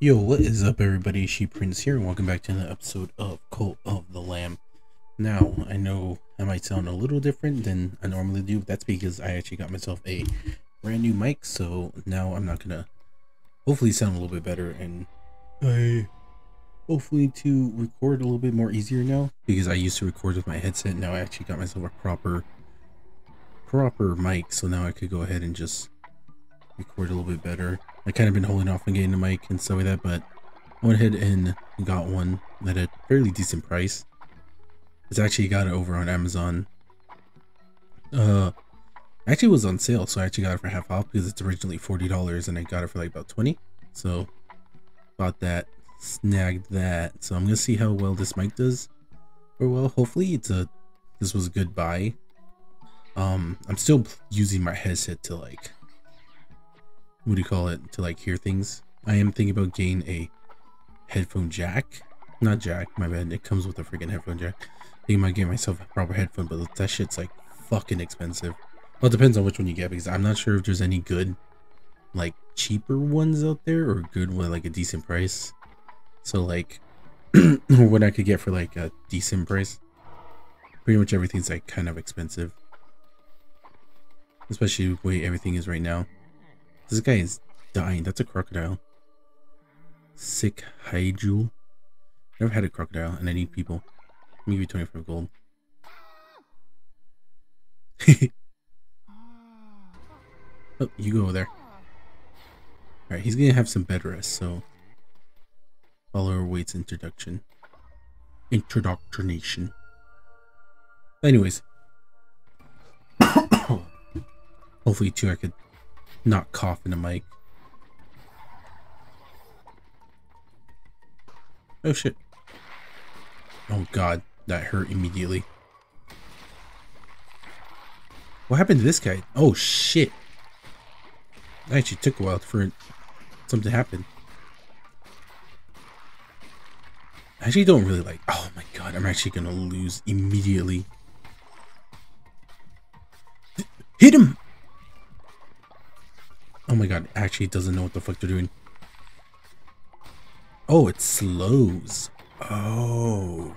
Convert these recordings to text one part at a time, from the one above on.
Yo, what is up everybody? Sheep Prince here and welcome back to another episode of Cult of the Lamb. Now, I know I might sound a little different than I normally do, that's because I actually got myself a brand new mic, so now I'm not gonna hopefully sound a little bit better and I hopefully to record a little bit more easier now because I used to record with my headset, now I actually got myself a proper proper mic, so now I could go ahead and just record a little bit better. I kind of been holding off on getting a mic and stuff like that, but I went ahead and got one at a fairly decent price. It's actually got it over on Amazon. Uh, actually was on sale, so I actually got it for half off because it's originally $40 and I got it for like about 20 So, bought that, snagged that. So I'm going to see how well this mic does. Or well, hopefully it's a, this was a good buy. Um, I'm still using my headset to like what do you call it to like hear things. I am thinking about getting a headphone jack. Not jack my bad it comes with a freaking headphone jack. I think I might get myself a proper headphone but that shit's like fucking expensive. Well it depends on which one you get because i'm not sure if there's any good like cheaper ones out there or good one like a decent price. So like what i could get for like a decent price pretty much everything's like kind of expensive. Especially the way everything is right now this guy is dying. That's a crocodile. Sick Hyjul. Never had a crocodile, and I need people. Maybe 25 gold. oh, you go over there. Alright, he's gonna have some bed rest, so follower waits introduction. Introductionation. Anyways. Hopefully too I could not cough in the mic. Oh shit. Oh god, that hurt immediately. What happened to this guy? Oh shit. It actually took a while for something to happen. I actually don't really like... Oh my god, I'm actually gonna lose immediately. Hit him! Oh my god, actually doesn't know what the fuck they're doing. Oh, it slows. Oh.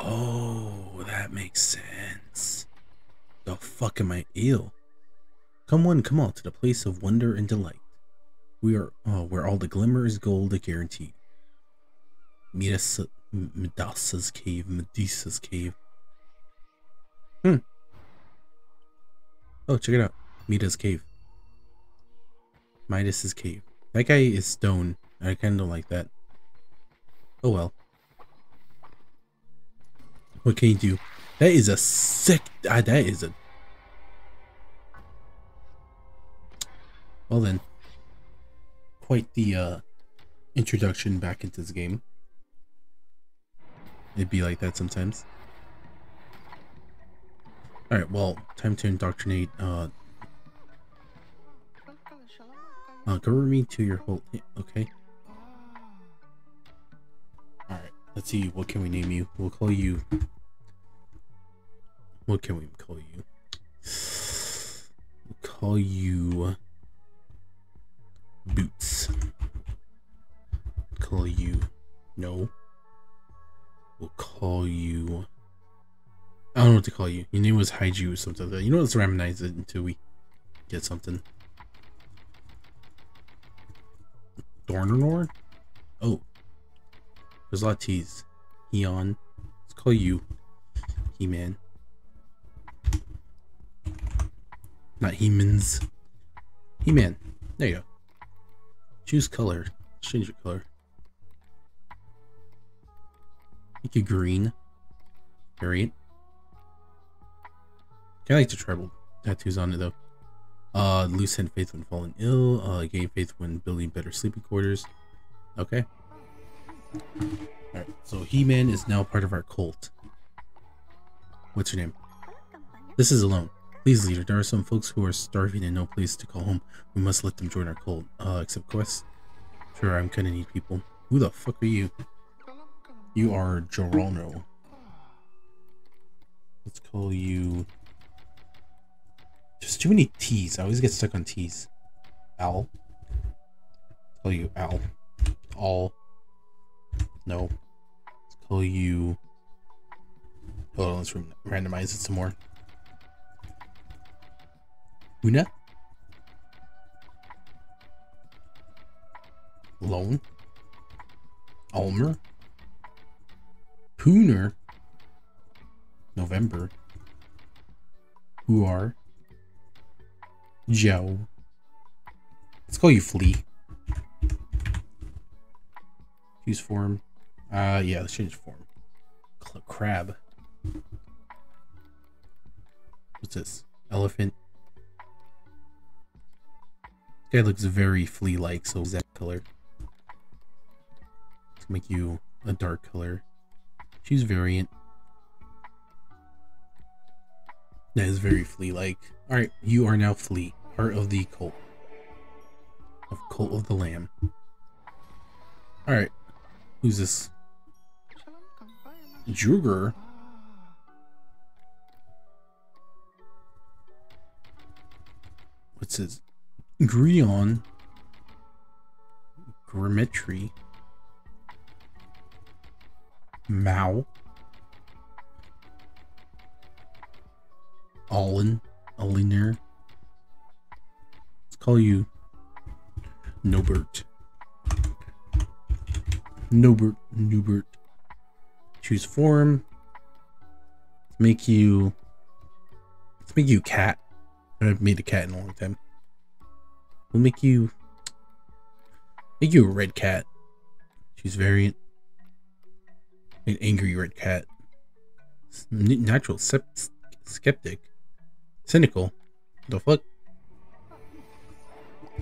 Oh, that makes sense. The fuck am I ill? Come on, come all to the place of wonder and delight. We are, oh, where all the glimmer is gold are guaranteed. Medusa's cave, Medusa's cave. Hmm. Oh, check it out. Medusa's cave. Midas's cave. That guy is stone. I kind of like that. Oh well. What can you do? That is a sick... Ah, that is a... Well then. Quite the uh, introduction back into this game. It'd be like that sometimes. Alright, well, time to indoctrinate uh, Uh, cover me to your whole. Okay. Alright, let's see. What can we name you? We'll call you. What can we call you? We'll call you. Boots. Call you. No. We'll call you. I don't know what to call you. Your name was Haiju or something. You know, let's ramanize it until we get something. Dornanor? Oh. There's a lot of T's. Heon. Let's call you He-Man. Not He-Mans. He-Man. There you go. Choose color. Change your color. Make it green. Variant. I like the tribal tattoos on it though. Uh, lose faith when falling ill. Uh, gain faith when building better sleeping quarters. Okay. Alright, so He-Man is now part of our cult. What's your name? This is alone. Please, leader, there are some folks who are starving and no place to call home. We must let them join our cult. Uh, accept quests? Sure, I'm gonna need people. Who the fuck are you? You are Jorono. Let's call you just too many T's. I always get stuck on T's. Owl. call you Al. All. No. Let's call you. Hold on, let's randomize it some more. Una. Lone. Almer. Pooner. November. Who are? Joe. Let's call you Flea. Choose form. Uh, yeah, let's change form. Crab. What's this? Elephant. This guy looks very flea-like, so that color. Let's make you a dark color. Choose variant. That is very flea-like. Alright, you are now flea. Part of the cult. Of Cult of the Lamb. Alright. Who's this? Juger? What's his? Grion. Grimetry. Mao. Allen. Aliner. Call you Nobert. Nobert. Nubert. Choose form. Let's make you. Let's make you cat. I haven't made a cat in a long time. We'll make you. Make you a red cat. Choose variant. An angry red cat. Natural skeptic. Cynical. The fuck?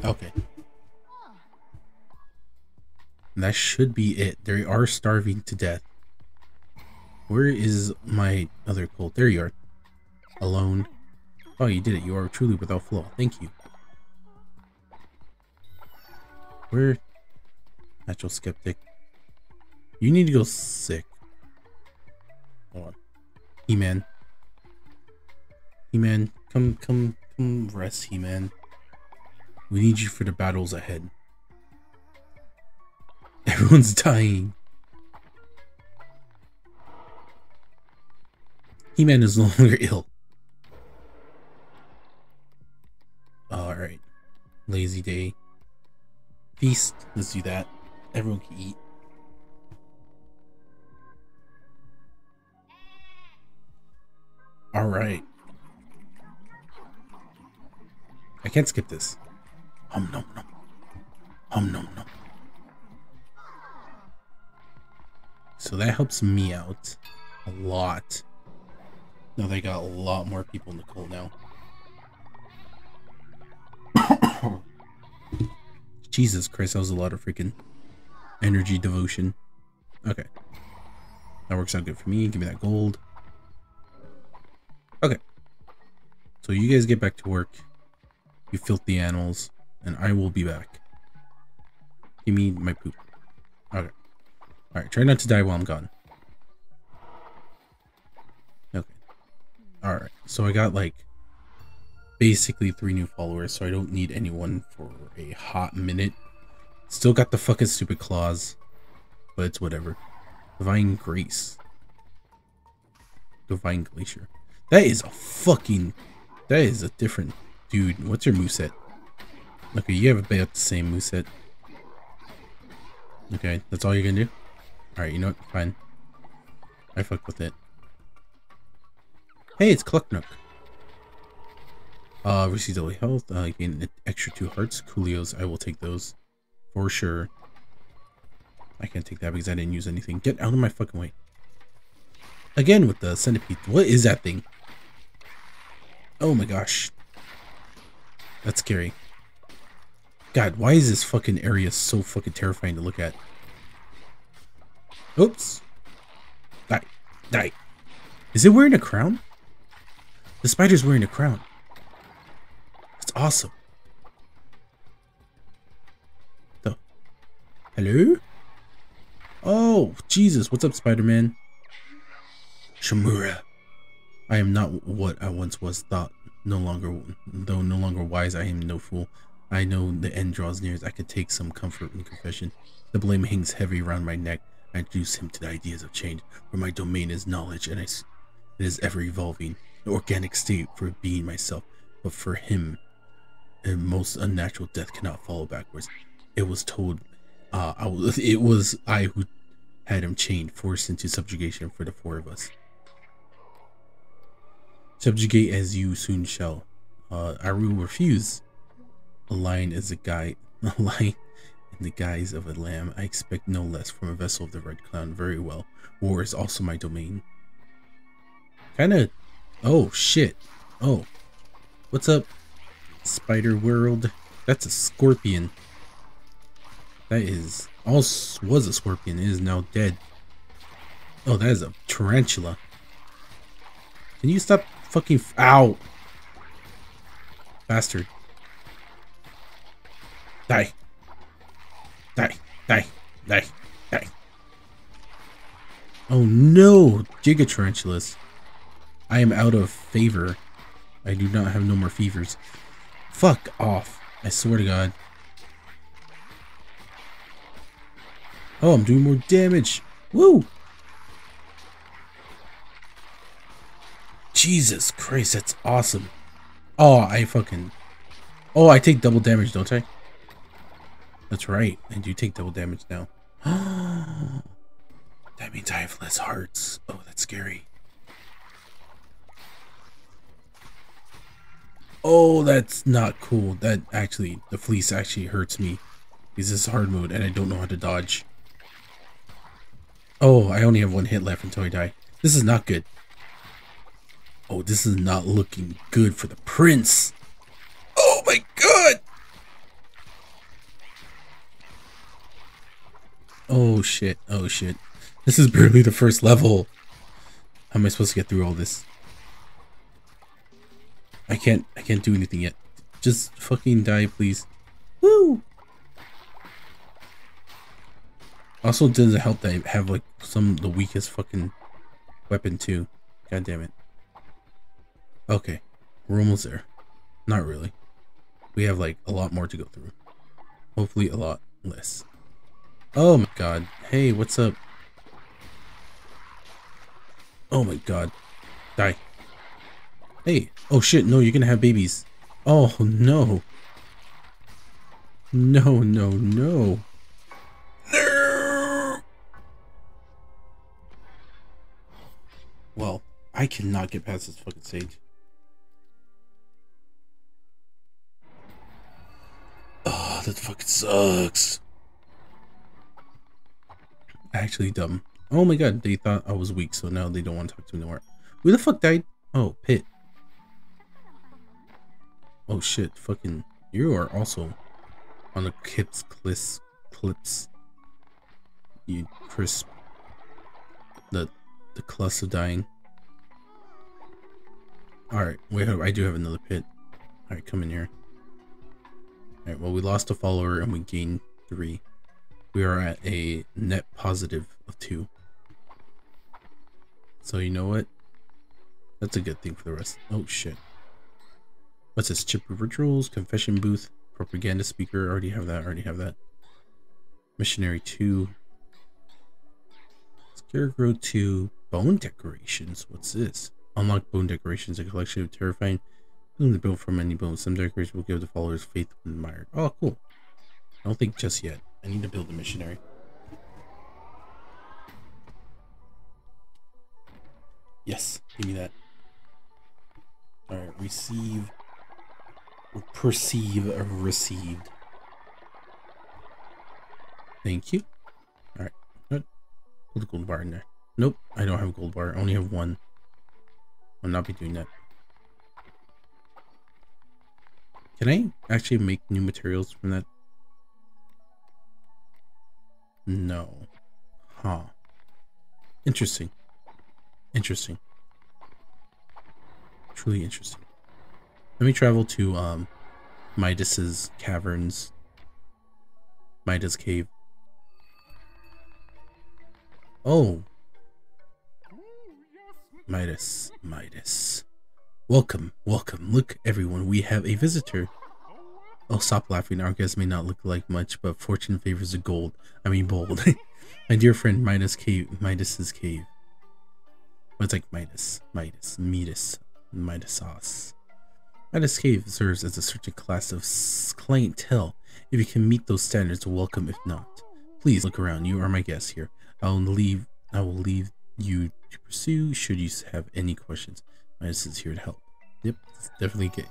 Okay. that should be it. They are starving to death. Where is my other cult? There you are. Alone. Oh, you did it. You are truly without flaw. Thank you. Where? Natural skeptic. You need to go sick. Hold on. He-Man. He-Man, come, come, come rest, He-Man. We need you for the battles ahead. Everyone's dying. He-Man is no longer ill. Alright. Lazy day. Feast. Let's do that. Everyone can eat. Alright. I can't skip this. Hum nom nom. Hum nom nom. So that helps me out a lot. Now they got a lot more people in the cult now. Jesus Christ, that was a lot of freaking energy devotion. Okay. That works out good for me. Give me that gold. Okay. So you guys get back to work. You filthy animals. And I will be back. Give me my poop. Okay. Alright, try not to die while I'm gone. Okay. Alright, so I got like basically three new followers, so I don't need anyone for a hot minute. Still got the fucking stupid claws, but it's whatever. Divine Grace. Divine Glacier. That is a fucking... That is a different... Dude, what's your moveset? Okay, you have about the same moveset. Okay, that's all you're gonna do? Alright, you know what? Fine. I fuck with it. Hey, it's Clauneck. Uh, receive daily health. Uh, gain an extra two hearts. Coolios, I will take those. For sure. I can't take that because I didn't use anything. Get out of my fucking way. Again with the centipede. What is that thing? Oh my gosh. That's scary. God, why is this fucking area so fucking terrifying to look at? Oops. Die. Die. Is it wearing a crown? The spider's wearing a crown. That's awesome. The Hello? Oh, Jesus. What's up, Spider-Man? Shamura. I am not what I once was thought. No longer, though no longer wise, I am no fool. I know the end draws near as I could take some comfort in confession. The blame hangs heavy around my neck. I introduce him to the ideas of change, for my domain is knowledge and it is ever evolving. an organic state for being myself, but for him, a most unnatural death cannot follow backwards. It was told, uh, I was, it was I who had him chained, forced into subjugation for the four of us. Subjugate as you soon shall. Uh, I will refuse. A lion is a guy, a lion in the guise of a lamb. I expect no less from a vessel of the Red Crown. Very well. War is also my domain. Kinda, oh shit. Oh, what's up, Spider World? That's a scorpion. That is, Also was a scorpion. It is now dead. Oh, that is a tarantula. Can you stop fucking ow? Bastard. Die. Die. Die. Die. Die. Oh no! Giga Tarantulas. I am out of favor. I do not have no more fevers. Fuck off. I swear to god. Oh, I'm doing more damage. Woo! Jesus Christ, that's awesome. Oh, I fucking... Oh, I take double damage, don't I? That's right. And you take double damage now. that means I have less hearts. Oh, that's scary. Oh, that's not cool. That actually, the fleece actually hurts me. This is hard mode and I don't know how to dodge. Oh, I only have one hit left until I die. This is not good. Oh, this is not looking good for the prince. Oh my god! Oh shit, oh shit. This is barely the first level. How am I supposed to get through all this? I can't, I can't do anything yet. Just fucking die, please. Woo! Also doesn't help that I have like some the weakest fucking weapon too. God damn it. Okay, we're almost there. Not really. We have like a lot more to go through. Hopefully a lot less. Oh my god. Hey, what's up? Oh my god. Die. Hey. Oh shit, no, you're gonna have babies. Oh no. No, no, no. No! Well, I cannot get past this fucking stage. Oh, that fucking sucks. Actually dumb. Oh my god, they thought I was weak, so now they don't want to talk to me anymore. Who the fuck died? Oh, Pit. Oh shit, fucking, you are also on the Kips clips, clips. You crisp. The, the cluster dying. Alright, wait, I do have another pit. Alright, come in here. Alright, well we lost a follower and we gained three. We are at a net positive of two. So you know what? That's a good thing for the rest. Oh shit. What's this? Chip rituals, confession booth, propaganda speaker. Already have that. Already have that. Missionary 2. Scarecrow 2. Bone decorations. What's this? Unlock bone decorations. A collection of terrifying bones built from many bones. Some decorations will give the followers faith when admired. Oh, cool. I don't think just yet. I need to build a missionary. Yes, give me that. Alright, receive perceive received. Thank you. Alright. Put the gold bar in there. Nope, I don't have a gold bar. I only have one. I'll not be doing that. Can I actually make new materials from that? No. Huh. Interesting. Interesting. Truly interesting. Let me travel to um, Midas's caverns. Midas cave. Oh. Midas, Midas. Welcome, welcome. Look, everyone, we have a visitor. Oh, stop laughing. Our guests may not look like much, but fortune favors the gold. I mean, bold. My dear friend Midas Cave, Midas's cave. It's like Midas, Midas, Midas, Midas. Midas Cave serves as a certain class of clientele. If you can meet those standards, welcome. If not, please look around. You are my guest here. I will leave. I will leave you to pursue. Should you have any questions, Midas is here to help. Yep, definitely good.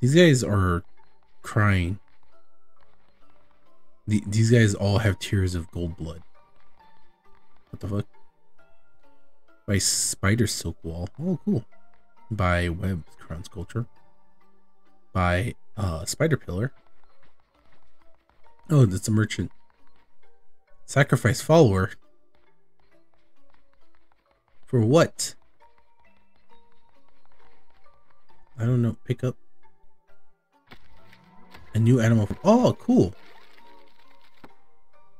These guys are crying. The, these guys all have tears of gold blood. What the fuck? By Spider Silk Wall. Oh, cool. By Web Crown Sculpture. By uh, Spider Pillar. Oh, that's a merchant. Sacrifice follower. For what? I don't know. Pick up. A new animal. Oh, cool.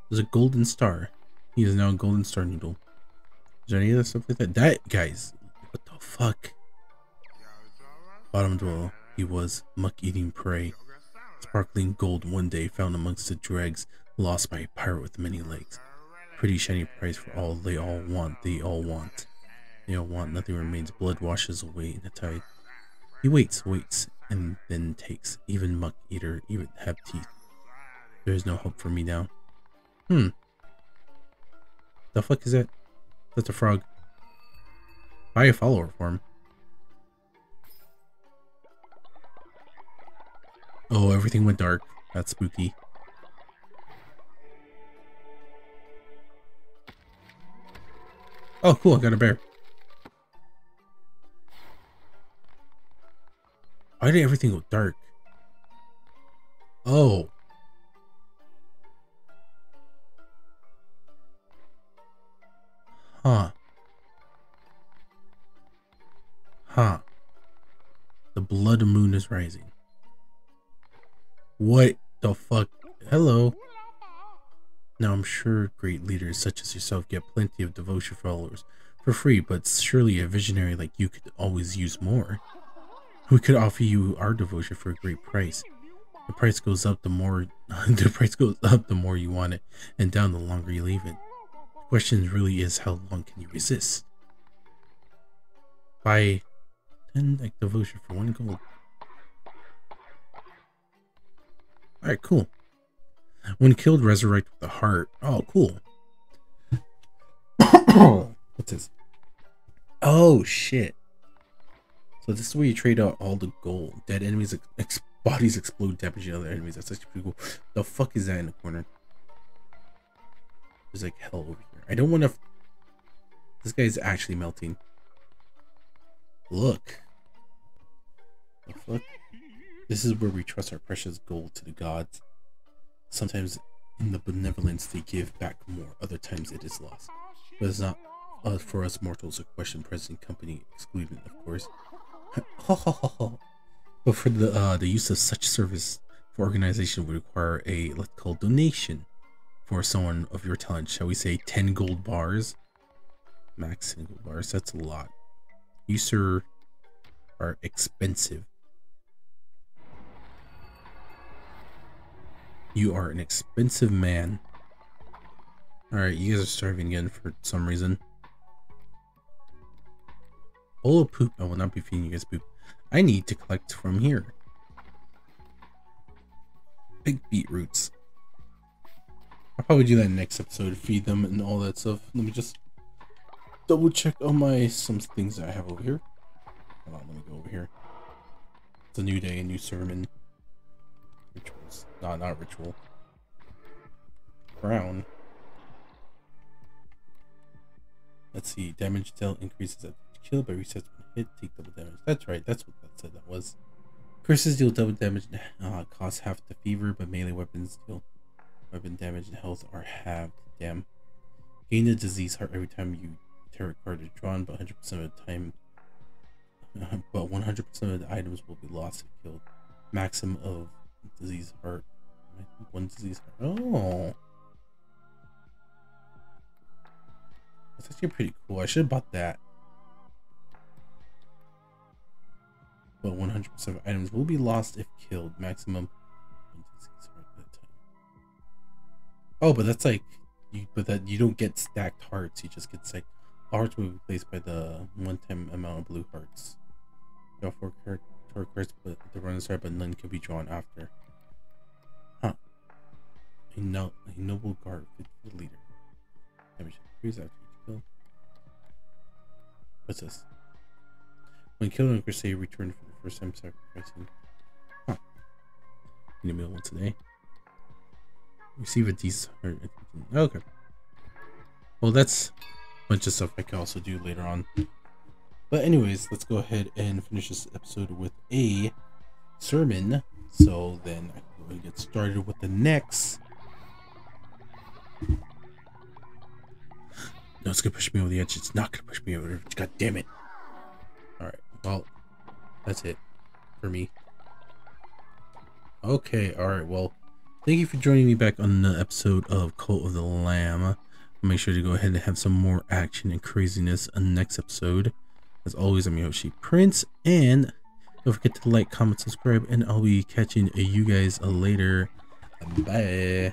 There's a golden star. He is now a golden star noodle. Is there any other stuff like that? That, guys, what the fuck? Bottom dweller. He was muck-eating prey. Sparkling gold one day found amongst the dregs, lost by a pirate with many legs. Pretty shiny price for all they all want, they all want. They all want, nothing remains, blood washes away in the tide. He waits, waits, and then takes. Even muck eater, even have teeth. There is no hope for me now. Hmm. The fuck is that? That's a frog. Buy a follower form. Oh, everything went dark. That's spooky. Oh, cool. I got a bear. Why did everything go dark? Oh. Huh. Huh. The blood moon is rising. What the fuck? Hello. Now I'm sure great leaders such as yourself get plenty of devotion followers for free, but surely a visionary like you could always use more. We could offer you our devotion for a great price. The price goes up the more the price goes up the more you want it, and down the longer you leave it. The question really is how long can you resist? Buy 10 like devotion for one gold. Alright, cool. When killed, resurrect with the heart. Oh, cool. What's this? Oh, shit. So this is where you trade out all the gold. Dead enemies ex bodies explode, damaging other enemies. That's actually pretty cool. The fuck is that in the corner? There's like hell over here. I don't want to. This guy's actually melting. Look. The fuck? This is where we trust our precious gold to the gods. Sometimes in the benevolence they give back more, other times it is lost. But it's not uh, for us mortals a question present company excluded, of course. but for the uh, the use of such service for organization would require a let's call donation for someone of your talent. Shall we say 10 gold bars? Max gold bars. That's a lot. You sir are expensive. You are an expensive man. Alright, you guys are starving again for some reason. Bowl of poop. I will not be feeding you guys poop. I need to collect from here. Big beetroots. I'll probably do that next episode, feed them and all that stuff. Let me just double check on my some things that I have over here. Hold on, let me go over here. It's a new day, a new sermon. Rituals. Not not ritual. Brown. Let's see. Damage dealt increases at kill by resets when hit, take double damage. That's right, that's what that said that was. Curses deal double damage uh, cost half the fever, but melee weapons deal weapon damage and health are halved. Damn. Gain the disease heart every time you tarot card is drawn, but 100% of the time, uh, but 100% of the items will be lost if killed. Maximum of disease heart. One disease heart. Oh. That's actually pretty cool. I should have bought that. But 100% of items will be lost if killed. Maximum. Oh, but that's like, you, but that you don't get stacked hearts. You just get like hearts will be replaced by the one-time amount of blue hearts. Draw four cards, but the run start, but none can be drawn after. Huh. A, no, a noble guard the leader. Damage increase after kill. What's this? When killed on Crusade, return for first time sacrificing. Huh. In the middle once a day. Receive a decent. Okay. Well, that's a bunch of stuff I can also do later on. But anyways, let's go ahead and finish this episode with a sermon. So then I can and get started with the next. No, it's gonna push me over the edge. It's not gonna push me over. God damn it. Alright, well, that's it for me. Okay, alright, well, thank you for joining me back on the episode of Cult of the Lamb. Make sure to go ahead and have some more action and craziness on next episode. As always, I'm Yoshi Prince, and don't forget to like, comment, subscribe, and I'll be catching you guys later. Bye.